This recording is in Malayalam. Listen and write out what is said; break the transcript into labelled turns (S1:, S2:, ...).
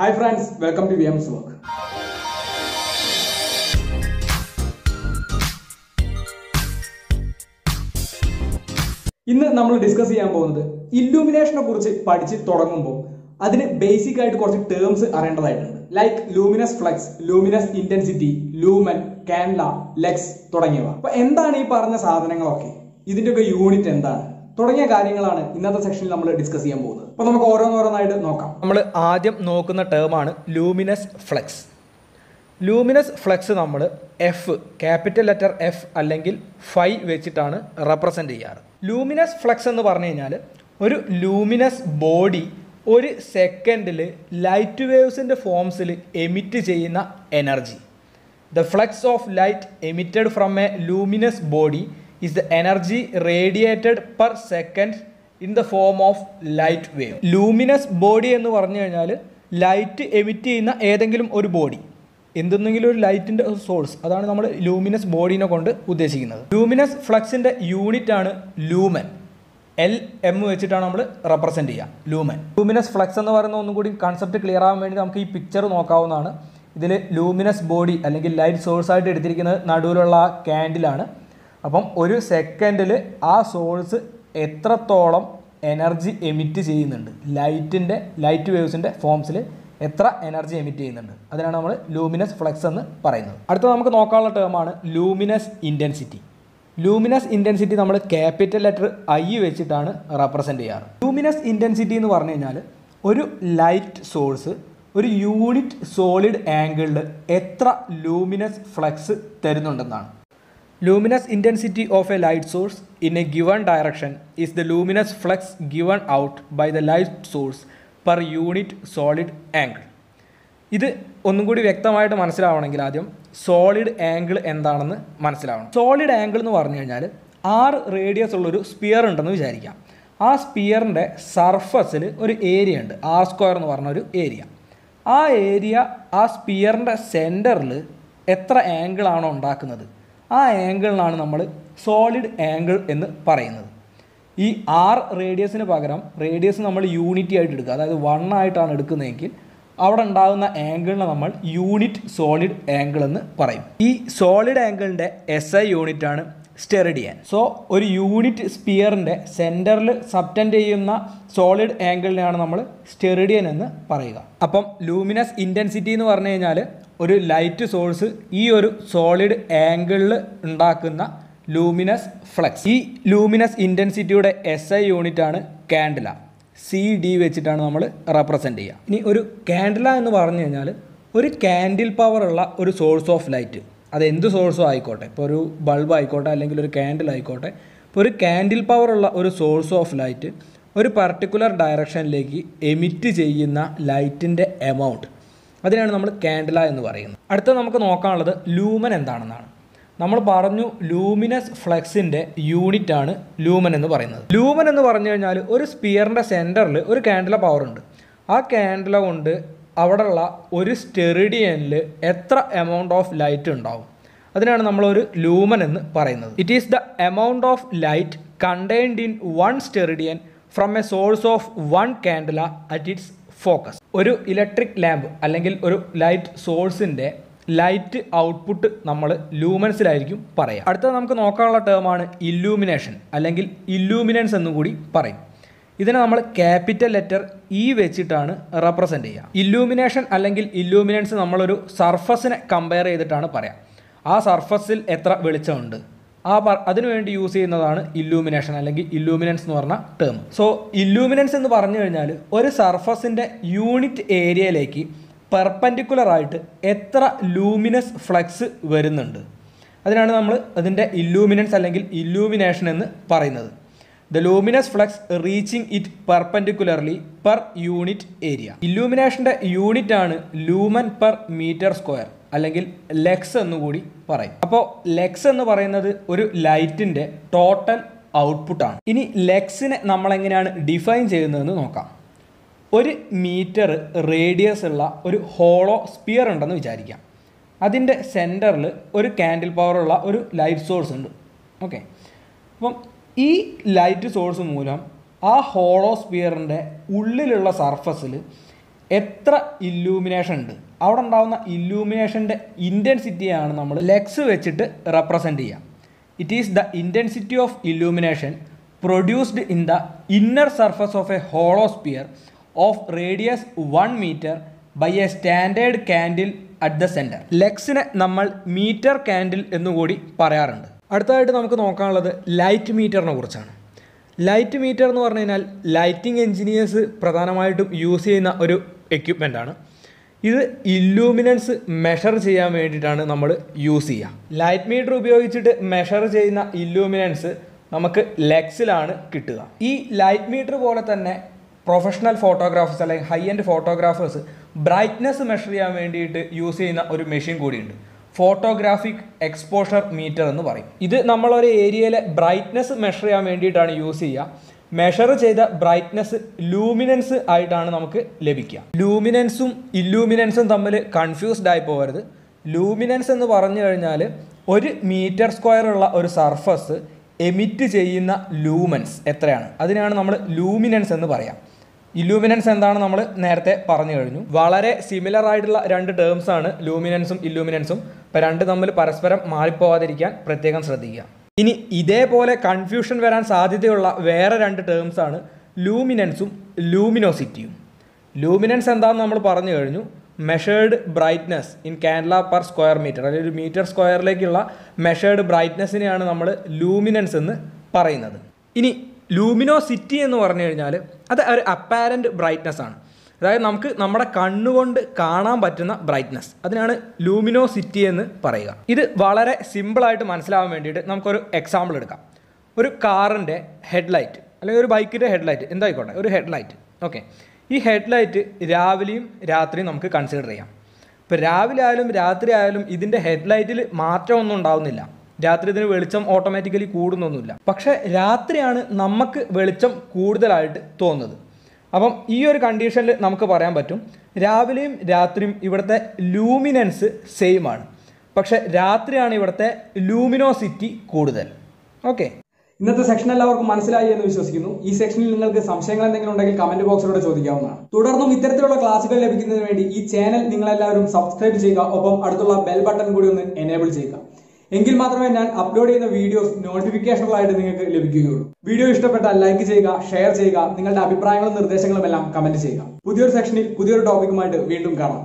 S1: Hi friends welcome to V M's work ഇന്ന് നമ്മൾ ഡിസ്കസ് ചെയ്യാൻ പോകുന്നത് ഇല്ലൂമിനേഷനെ കുറിച്ച് പഠിച്ച് തുടങ്ങുമ്പോൾ അതിന് ബേസിക് ആയിട്ട് കുറച്ച് terms അറിയേണ്ടതായിട്ടുണ്ട്. Like luminous flux luminous intensity lumen candela lux തുടങ്ങിയവ. അപ്പൊ എന്താണ് ഈ പറഞ്ഞ സാധനങ്ങളൊക്കെ? ഇതിന്റെയൊക്കെ യൂണിറ്റ് എന്താണ്? തുടങ്ങിയ കാര്യങ്ങളാണ് ഇന്നത്തെ സെക്ഷനിൽ നമ്മൾ ഡിസ്കസ് ചെയ്യാൻ പോകുന്നത്. അപ്പോൾ നമുക്ക് ഓരോന്നോരോന്നായിട്ട് നോക്കാം.
S2: നമ്മൾ ആദ്യം നോക്കുന്ന ടേമാണ് ലൂമിനസ് ഫ്ലെക്സ് ലൂമിനസ് ഫ്ലെക്സ് നമ്മൾ എഫ് ക്യാപിറ്റൽ ലെറ്റർ എഫ് അല്ലെങ്കിൽ ഫൈ വെച്ചിട്ടാണ് റെപ്രസെന്റ് ചെയ്യാറ്. ലൂമിനസ് ഫ്ലെക്സ് എന്ന് പറഞ്ഞു കഴിഞ്ഞാൽ ഒരു ലൂമിനസ് ബോഡി ഒരു സെക്കൻഡിൽ ലൈറ്റ് വേവ്സിന്റെ ഫോംസിൽ എമിറ്റ് ചെയ്യുന്ന energy the flux of light emitted from a luminous body is the energy radiated per second in the form of light wave luminous body എന്ന് പറഞ്ഞു കഴിഞ്ഞാൽ ലൈറ്റ് എമിറ്റ് ചെയ്യുന്ന ഏതെങ്കിലും ഒരു ബോഡി എന്തെന്നെങ്കിലും ഒരു ലൈറ്റിന്റെ സോഴ്സ് അതാണ് നമ്മൾ ലൂമിനസ് ബോഡീനെ കൊണ്ട് ഉദ്ദേശിക്കുന്നത്. ലൂമിനസ് ഫ്ലക്സിന്റെ യൂണിറ്റ് ആണ് ലൂമൻ എൽ എം വെച്ചിട്ടാണ് നമ്മൾ റെപ്രസെന്റ് ചെയ്യുക. ലൂമൻ ലൂമിനസ് ഫ്ലക്സ് എന്ന് പറയുന്ന ഒന്നും കൂടി കൺസെപ്റ്റ് ക്ലിയർ ആവാൻ വേണ്ടി നമുക്ക് ഈ പിക്ചർ നോക്കാവുന്നതാണ്. ഇതിൽ ലൂമിനസ് ബോഡി അല്ലെങ്കിൽ ലൈറ്റ് സോഴ്സ് ആയിട്ട് എടുത്തിരിക്കുന്നത് നടുവിലുള്ള ക്യാൻഡിലാണ് അപ്പം ഒരു സെക്കൻഡിൽ ആ സോഴ്സ് എത്രത്തോളം എനർജി എമിറ്റ് ചെയ്യുന്നുണ്ട്? ലൈറ്റിന്റെ ലൈറ്റ് വേവ്സിന്റെ ഫോംസിൽ എത്ര എനർജി എമിറ്റ് ചെയ്യുന്നുണ്ട്? അതിനാണ് നമ്മൾ ലൂമിനസ് ഫ്ലക്സ് എന്ന് പറയുന്നത്. അടുത്ത നമുക്ക് നോക്കാനുള്ള ടേമാണ് ലൂമിനസ് ഇന്റൻസിറ്റി ലൂമിനസ് ഇന്റൻസിറ്റി നമ്മൾ ക്യാപിറ്റൽ ലെറ്റർ ഐ വെച്ചിട്ടാണ് റെപ്രസെന്റ് ചെയ്യാറ്. ലൂമിനസ് ഇന്റൻസിറ്റി എന്ന് പറഞ്ഞു കഴിഞ്ഞാൽ ഒരു ലൈറ്റ് സോഴ്സ് ഒരു യൂണിറ്റ് സോളിഡ് ആംഗിളിൽ എത്ര ലൂമിനസ് ഫ്ലക്സ് തരുന്നുണ്ടെന്നാണ്. Luminous intensity of a light source in a given direction is the luminous flux given out by the light source per unit solid angle. ഇത് ഒന്നും കൂടി വ്യക്തമായിട്ട് മനസ്സിലാവണമെങ്കിൽ ആദ്യം സോളിഡ് ആംഗിൾ എന്താണെന്ന് മനസ്സിലാവണം. സോളിഡ് ആംഗിൾ എന്ന് പറഞ്ഞു കഴിഞ്ഞാൽ ആറ് റേഡിയസ് ഉള്ളൊരു സ്പിയർ ഉണ്ടെന്ന് വിചാരിക്കാം. ആ സ്പിയറിന്റെ സർഫസിൽ ഒരു ഏരിയ ഉണ്ട്. ആർ സ്ക്വയർ എന്ന് പറഞ്ഞ ഒരു ഏരിയ ആ ഏരിയ ആ സ്പിയറിന്റെ സെന്ററിൽ എത്ര ആംഗിളാണോ ഉണ്ടാക്കുന്നത്? ആ ആംഗിളിനാണ് നമ്മൾ സോളിഡ് ആംഗിൾ എന്ന് പറയുന്നത്. ഈ ആർ റേഡിയസിന് പകരം റേഡിയസ് നമ്മൾ യൂണിറ്റി ആയിട്ട് എടുക്കുക. അതായത് വൺ ആയിട്ടാണ് എടുക്കുന്നതെങ്കിൽ അവിടെ ഉണ്ടാകുന്ന ആംഗിളിനെ നമ്മൾ യൂണിറ്റ് സോളിഡ് ആംഗിൾ എന്ന് പറയും. ഈ സോളിഡ് ആംഗിളിന്റെ എസ് ഐ യൂണിറ്റ് ആണ് സ്റ്റെറിഡിയൻ. സോ ഒരു യൂണിറ്റ് സ്പിയറിന്റെ സെന്ററിൽ സബ്റ്റൻഡ് ചെയ്യുന്ന സോളിഡ് ആംഗിളിനെയാണ് നമ്മൾ സ്റ്റെറിഡിയൻ എന്ന് പറയുക. അപ്പം ലൂമിനസ് ഇന്റൻസിറ്റി എന്ന് പറഞ്ഞു കഴിഞ്ഞാൽ ഒരു ലൈറ്റ് സോഴ്സ് ഈ ഒരു സോളിഡ് ആംഗിളിൽ ഉണ്ടാക്കുന്ന ലൂമിനസ് ഫ്ലക്സ്. ഈ ലൂമിനസ് ഇന്റൻസിറ്റിയുടെ എസ് ഐ യൂണിറ്റ് ആണ് കാൻഡില. സി ഡി വെച്ചിട്ടാണ് നമ്മൾ റെപ്രസെന്റ് ചെയ്യുക ഇനി ഒരു കാൻഡില എന്ന് പറഞ്ഞു കഴിഞ്ഞാൽ ഒരു കാൻഡിൽ പവർ ഉള്ള ഒരു സോഴ്സ് ഓഫ് ലൈറ്റ് അത് എന്ത് സോഴ്സും ആയിക്കോട്ടെ. ഇപ്പോൾ ഒരു ബൾബ് ആയിക്കോട്ടെ അല്ലെങ്കിൽ ഒരു കാൻഡിൽ ആയിക്കോട്ടെ. ഇപ്പോൾ ഒരു കാൻഡിൽ പവർ ഉള്ള ഒരു സോഴ്സ് ഓഫ് ലൈറ്റ് ഒരു പർട്ടിക്കുലർ ഡയറക്ഷനിലേക്ക് എമിറ്റ് ചെയ്യുന്ന ലൈറ്റിന്റെ എമൗണ്ട് അതിനാണ് നമ്മൾ കാൻഡില എന്ന് പറയുന്നത്. അടുത്ത നമുക്ക് നോക്കാനുള്ളത് ലൂമൻ എന്താണെന്നാണ്. നമ്മൾ പറഞ്ഞു ലൂമിനസ് ഫ്ലെക്സിന്റെ യൂണിറ്റ് ആണ് ലൂമൻ എന്ന് പറയുന്നത്. ലൂമൻ എന്ന് പറഞ്ഞു കഴിഞ്ഞാൽ ഒരു സ്പിയറിന്റെ സെന്ററിൽ ഒരു കാൻഡില പവർ ഉണ്ട്. ആ കാൻഡില കൊണ്ട് അവിടെയുള്ള ഒരു സ്റ്റെറിഡിയനിൽ എത്ര എമൗണ്ട് ഓഫ് ലൈറ്റ് ഉണ്ടാവും? അതിനാണ് നമ്മളൊരു ലൂമൻ എന്ന് പറയുന്നത്. It is the amount of light contained in one steradian from a source of one candela at its focus. ഒരു ഇലക്ട്രിക് ലാമ്പ് അല്ലെങ്കിൽ ഒരു ലൈറ്റ് സോഴ്സിന്റെ ലൈറ്റ് ഔട്ട്പുട്ട് നമ്മൾ ലൂമൻസിലായിരിക്കും പറയാം അടുത്തത് നമുക്ക് നോക്കാനുള്ള ടേമാണ് ഇല്ലൂമിനേഷൻ അല്ലെങ്കിൽ ഇല്ലൂമിനൻസ് എന്നും കൂടി പറയും. ഇതിനെ നമ്മൾ ക്യാപിറ്റൽ ലെറ്റർ ഇ വെച്ചിട്ടാണ് റെപ്രസെന്റ് ചെയ്യുക. ഇല്ലൂമിനേഷൻ അല്ലെങ്കിൽ ഇല്ലൂമിനൻസ് നമ്മളൊരു സർഫസിനെ കമ്പയർ ചെയ്തിട്ടാണ് പറയാം. ആ സർഫസിൽ എത്ര വെളിച്ചമുണ്ട്? ആ അതിനുവേണ്ടി യൂസ് ചെയ്യുന്നതാണ് ഇല്ലൂമിനേഷൻ അല്ലെങ്കിൽ ഇല്ലൂമിനൻസ് എന്ന് പറഞ്ഞ ടേം സോ ഇല്ലൂമിനൻസ് എന്ന് പറഞ്ഞു കഴിഞ്ഞാൽ ഒരു സർഫസിന്റെ യൂണിറ്റ് ഏരിയയിലേക്ക് പെർപ്പൻഡിക്കുലറായിട്ട് എത്ര ലൂമിനസ് ഫ്ലക്സ് വരുന്നുണ്ട്. അതിനാണ് നമ്മൾ അതിന്റെ ഇല്ലൂമിനൻസ് അല്ലെങ്കിൽ ഇല്ലൂമിനേഷൻ എന്ന് പറയുന്നത്. The luminous flux reaching it perpendicularly per unit area ഇല്ലൂമിനേഷന്റെ unit ആണ് ലൂമൻ പെർ മീറ്റർ സ്ക്വയർ അല്ലെങ്കിൽ ലെക്സ് എന്നുകൂടി പറയും. അപ്പോൾ ലെക്സ് എന്ന് പറയുന്നത് ഒരു ലൈറ്റിന്റെ ടോട്ടൽ ഔട്ട്പുട്ടാണ് ഇനി ലെക്സിനെ നമ്മൾ എങ്ങനെയാണ് ഡിഫൈൻ ചെയ്യുന്നതെന്ന് നോക്കാം. ഒരു മീറ്റർ റേഡിയസ് ഉള്ള ഒരു ഹോളോ സ്പിയർ ഉണ്ടെന്ന് വിചാരിക്കാം. അതിന്റെ സെന്ററിൽ ഒരു കാൻഡിൽ പവറുള്ള ഒരു ലൈറ്റ് സോഴ്സ് ഉണ്ട്. ഓക്കെ അപ്പം ഈ ലൈറ്റ് സോഴ്സ് മൂലം ആ ഹോളോ സ്പിയറിന്റെ ഉള്ളിലുള്ള സർഫസിൽ എത്ര ഇല്ലൂമിനേഷൻ ഉണ്ട്? അവിടെ ഉണ്ടാകുന്ന ഇല്ലൂമിനേഷന്റെ ഇന്റൻസിറ്റിയാണ് നമ്മൾ ലെക്സ് വെച്ചിട്ട് റെപ്രസെന്റ് ചെയ്യുക. It is the intensity of illumination produced in the inner surface of a hollow sphere of radius one metre by a standard candle at the centre ലെക്സിനെ നമ്മൾ മീറ്റർ കാൻഡിൽ എന്നുകൂടി പറയാറുണ്ട്. അടുത്തതായിട്ട് നമുക്ക് നോക്കാനുള്ളത് ലൈറ്റ് മീറ്ററിനെ കുറിച്ചാണ്. ലൈറ്റ് മീറ്റർ എന്ന് പറഞ്ഞു കഴിഞ്ഞാൽ ലൈറ്റിംഗ് എഞ്ചിനീയേഴ്സ് പ്രധാനമായിട്ടും യൂസ് ചെയ്യുന്ന ഒരു എക്യുപ്മെന്റ് ആണ്. ഇത് ഇല്ലൂമിനൻസ് മെഷർ ചെയ്യാൻ വേണ്ടിയിട്ടാണ് നമ്മൾ യൂസ് ചെയ്യുക. ലൈറ്റ് മീറ്റർ ഉപയോഗിച്ചിട്ട് മെഷർ ചെയ്യുന്ന ഇല്ലൂമിനൻസ് നമുക്ക് ലെക്സിലാണ് കിട്ടുക. ഈ ലൈറ്റ് മീറ്റർ പോലെ തന്നെ പ്രൊഫഷണൽ ഫോട്ടോഗ്രാഫേഴ്സ് അല്ലെങ്കിൽ high end photographers brightness measure ചെയ്യാൻ വേണ്ടിയിട്ട് യൂസ് ചെയ്യുന്ന ഒരു മെഷീൻ കൂടിയുണ്ട്. ഫോട്ടോഗ്രാഫിക് എക്സ്പോഷർ മീറ്റർ എന്ന് പറയും. ഇത് നമ്മളൊരു ഏരിയയിലെ ബ്രൈറ്റ്നെസ് മെഷർ ചെയ്യാൻ വേണ്ടിയിട്ടാണ് യൂസ് ചെയ്യുക. മെഷർ ചെയ്ത ബ്രൈറ്റ്നെസ് ലൂമിനൻസ് ആയിട്ടാണ് നമുക്ക് ലഭിക്കുക. ലൂമിനൻസും ഇല്ലൂമിനൻസും തമ്മിൽ കൺഫ്യൂസ്ഡ് ആയി പോകരുത്. ലൂമിനൻസ് എന്ന് പറഞ്ഞു കഴിഞ്ഞാൽ ഒരു മീറ്റർ സ്ക്വയർ ഉള്ള ഒരു സർഫസ് എമിറ്റ് ചെയ്യുന്ന ലൂമൻസ് എത്രയാണ്? അതിനാണ് നമ്മൾ ലൂമിനൻസ് എന്ന് പറയാം. ഇല്ലൂമിനൻസ് എന്താണ് നമ്മൾ നേരത്തെ പറഞ്ഞു കഴിഞ്ഞു. വളരെ സിമിലർ ആയിട്ടുള്ള രണ്ട് ടേംസ് ആണ് ലൂമിനൻസും ഇല്ലൂമിനൻസും ഇപ്പം രണ്ട് തമ്മിൽ പരസ്പരം മാറിപ്പോവാതിരിക്കാൻ പ്രത്യേകം ശ്രദ്ധിക്കുക. ഇനി ഇതേപോലെ കൺഫ്യൂഷൻ വരാൻ സാധ്യതയുള്ള വേറെ രണ്ട് ടേംസാണ് ലൂമിനൻസും ലൂമിനോസിറ്റിയും ലൂമിനൻസ് എന്താണെന്ന് നമ്മൾ പറഞ്ഞു കഴിഞ്ഞു. Measured brightness in candela per square metre അല്ലെങ്കിൽ ഒരു മീറ്റർ സ്ക്വയറിലേക്കുള്ള മെഷേർഡ് ബ്രൈറ്റ്നസ്സിനെയാണ് നമ്മൾ ലൂമിനൻസ് എന്ന് പറയുന്നത്. ഇനി ലൂമിനോസിറ്റി എന്ന് പറഞ്ഞു കഴിഞ്ഞാൽ അത് ഒരു അപ്പാരന്റ് ബ്രൈറ്റ്നസ് ആണ്. അതായത് നമുക്ക് നമ്മുടെ കണ്ണുകൊണ്ട് കാണാൻ പറ്റുന്ന ബ്രൈറ്റ്നസ് അതിനാണ് ലൂമിനോസിറ്റി എന്ന് പറയുക. ഇത് വളരെ സിമ്പിളായിട്ട് മനസ്സിലാവാൻ വേണ്ടിയിട്ട് നമുക്കൊരു എക്സാമ്പിൾ എടുക്കാം. ഒരു കാറിന്റെ ഹെഡ്ലൈറ്റ് അല്ലെങ്കിൽ ഒരു ബൈക്കിന്റെ ഹെഡ്ലൈറ്റ് എന്തായിക്കോട്ടെ? ഒരു ഹെഡ്ലൈറ്റ് ഓക്കെ ഈ ഹെഡ്ലൈറ്റ് രാവിലെയും രാത്രിയും നമുക്ക് കൺസിഡർ ചെയ്യാം. ഇപ്പോൾ രാവിലെ ആയാലും രാത്രി ആയാലും ഇതിന്റെ ഹെഡ്ലൈറ്റിൽ മാറ്റമൊന്നും ഉണ്ടാവുന്നില്ല. രാത്രി ഇതിന് വെളിച്ചം ഓട്ടോമാറ്റിക്കലി കൂടുന്നൊന്നുമില്ല. പക്ഷേ രാത്രിയാണ് നമുക്ക് വെളിച്ചം കൂടുതലായിട്ട് തോന്നുന്നത്. അപ്പം ഈ ഒരു കണ്ടീഷനിൽ നമുക്ക് പറയാൻ പറ്റും. രാവിലെയും രാത്രിയും ഇവിടുത്തെ ലൂമിനൻസ് സെയിം ആണ്. പക്ഷെ രാത്രിയാണ് ഇവിടുത്തെ ലൂമിനോസിറ്റി കൂടുതൽ. ഓക്കെ
S1: ഇന്നത്തെ സെക്ഷൻ എല്ലാവർക്കും മനസ്സിലായി എന്ന് വിശ്വസിക്കുന്നു. ഈ സെക്ഷനിൽ നിങ്ങൾക്ക് സംശയങ്ങൾ എന്തെങ്കിലും ഉണ്ടെങ്കിൽ കമന്റ് ബോക്സിലൂടെ ചോദിക്കാവുന്നതാണ്. തുടർന്നും ഇത്തരത്തിലുള്ള ക്ലാസുകൾ ലഭിക്കുന്നതിന് വേണ്ടി ഈ ചാനൽ നിങ്ങളെല്ലാവരും സബ്സ്ക്രൈബ് ചെയ്യുക. ഒപ്പം അടുത്തുള്ള ബെൽ ബട്ടൺ കൂടി ഒന്ന് എനേബിൾ ചെയ്യുക. എങ്കിൽ മാത്രമേ ഞാൻ അപ്ലോഡ് ചെയ്യുന്ന വീഡിയോസ് നോട്ടിഫിക്കേഷനുകളായിട്ട് നിങ്ങൾക്ക് ലഭിക്കുകയുള്ളൂ. വീഡിയോ ഇഷ്ടപ്പെട്ടാൽ ലൈക്ക് ചെയ്യുക ഷെയർ ചെയ്യുക നിങ്ങളുടെ അഭിപ്രായങ്ങളും നിർദ്ദേശങ്ങളും എല്ലാം കമന്റ് ചെയ്യുക. പുതിയൊരു സെക്ഷനിൽ പുതിയൊരു ടോപ്പിക്കുമായിട്ട് വീണ്ടും കാണാം.